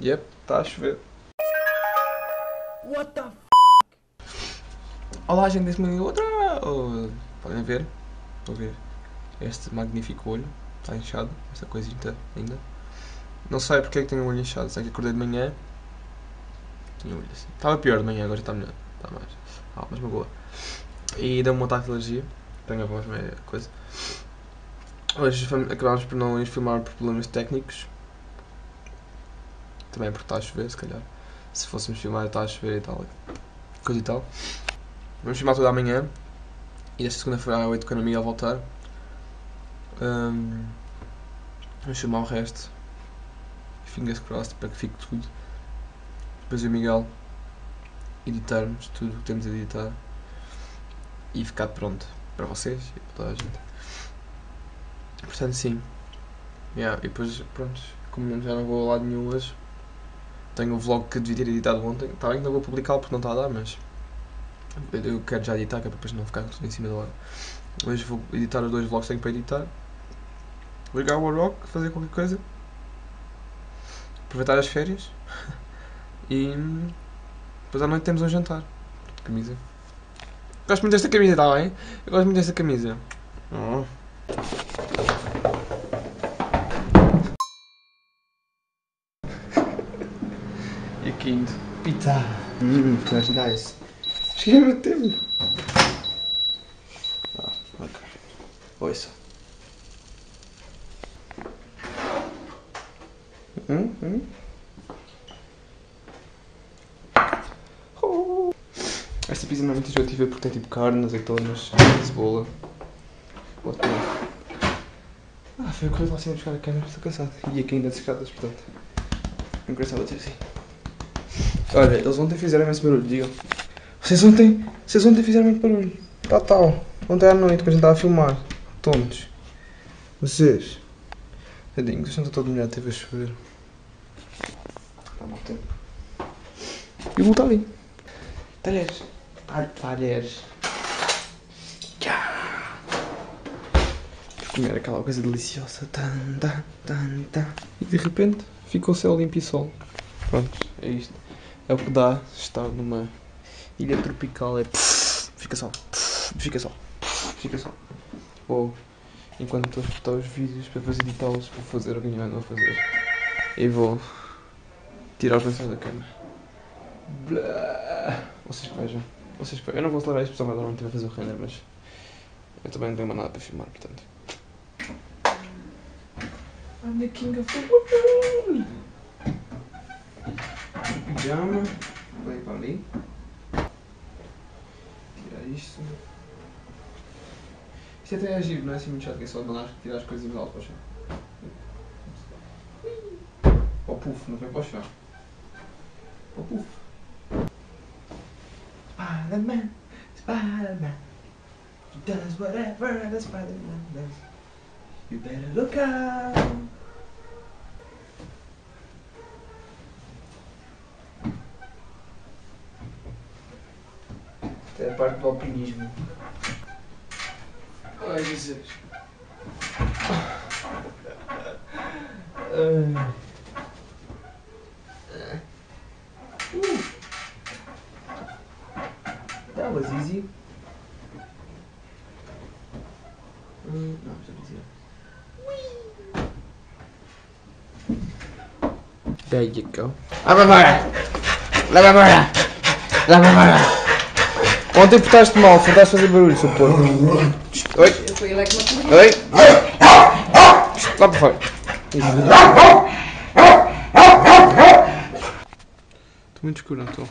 Yep, está a chover. What the f? Olá, gente, desse outra. Oh, podem ver, estou a ver este magnífico olho. Está inchado, esta coisita ainda. Não sei porque é que tenho o olho inchado. Sei que acordei de manhã. Tinha o olho assim. Estava pior de manhã, agora já está melhor. Está mais. Ah, mas uma boa. E deu-me um ataque de alergia. Tenho a voz meio coisa. Hoje acabámos por não ir filmar por problemas técnicos. Também porque está a chover, se calhar. Se fôssemos filmar está a chover e tal. Coisa e tal. Vamos filmar toda a manhã. E desta segunda-feira à 8 quando a Miguel voltar. Hum, vamos filmar o resto. Fingers crossed para que fique tudo. Depois o Miguel editarmos tudo o que temos a editar. E ficar pronto para vocês e para toda a gente. Portanto, sim. Yeah, e depois, pronto, como já não vou a lado nenhum hoje, tenho o vlog que devia ter editado ontem. Que não vou publicá-lo porque não está a dar, mas eu- quero já editar, que é para depois não ficar tudo em cima da hora. Hoje vou editar os dois vlogs que tenho para editar. Ligar o Warrock, fazer qualquer coisa. Aproveitar as férias. E depois à noite temos um jantar. Camisa. Gosto muito desta camisa, está bem? Eu gosto muito desta camisa. Oh. E aqui indo. Pizza. Hum, that's nice. Cheguei a tempo. Ah, ok. Ouça. Hum, hum. Oh. Esta pizza não é muito enjoativa porque tem tipo carne, azeitonas, cebola. What the... Ah, foi a coisa lá acima buscar a câmera, estou cansado. E aqui ainda de escadas, portanto. Engraçado ter assim. Olha, eles ontem fizeram imenso barulho, digam. Vocês ontem, vocês ontem fizeram muito barulho. Tá tal. Ontem à noite, quando a gente estava a filmar. Tontos. Vocês. Tadinhos, vocês não estão todo molhado, teve a chover. E bolo está ali. Talheres. Tal- Talheres. Vou comer aquela coisa deliciosa. Tan, tan, tan, tan. E de repente ficou céu limpo e sol. Pronto, é isto. É o que dá estar numa ilha tropical. É fica sol, fica sol, fica sol. Ou enquanto estou a escutar os vídeos para depois editá-los, vou fazer o que ando a fazer. E vou tirar o pensar da câmera. Blá. Vocês que vejam. Vocês que vejam. Eu não vou acelerar isto porque só normalmente vai fazer o render, mas eu também não tenho mais nada para filmar, portanto. I'm the king of the world! Pijama. Vou ir para ali. Tirar isto. Isto até é agir, não é assim muito chato, que é só mandar tirar as coisas e mudá-las para o chão. Para o puff, não vem para o chão. Para o puff. Spider-Man, Spider-Man. He does whatever the Spider-Man does. You better look out. É a parte do alpinismo. Ai, Jesus. Ai. Uh. That was easy. Hum, não, já dizia. There you go. Lava fora! Lava fora! Lava fora! Ontem portaste mal, faltaste fazer barulho, seu porco. Oi! Oi! Lá para fora. Estou muito escuro, não estou?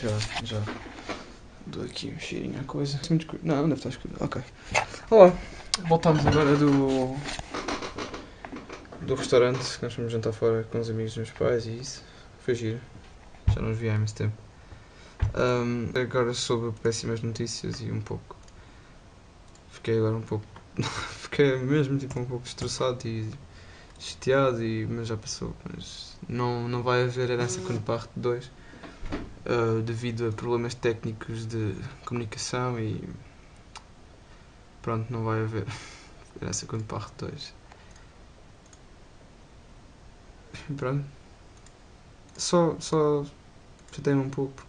Já, já. Dou aqui um cheirinho à coisa. Estou muito escuro. Não, não deve estar escuro. Ok. Olá. Voltamos agora do. do restaurante que nós fomos jantar fora com os amigos dos meus pais e isso. Foi giro. Já não os vi há imenso tempo. Ahm, agora soube péssimas notícias e um pouco. Fiquei agora um pouco. Fiquei mesmo tipo um pouco estressado e chateado, e, mas já passou. Mas não, não vai haver herança quando parte 2 ah, devido a problemas técnicos de comunicação e pronto, não vai haver herança quando parte 2. pronto. Só, só chatei-me um pouco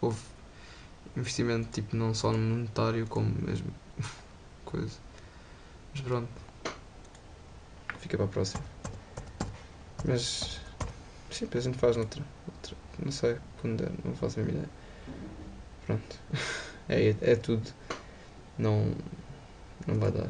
houve investimento tipo não só no monetário como mesmo coisa. Mas pronto. Fica para a próxima. Mas sim, a gente faz noutra, outra. Não sei, quando der, não faço a minha ideia. Pronto. É, é tudo. Não, não vai dar.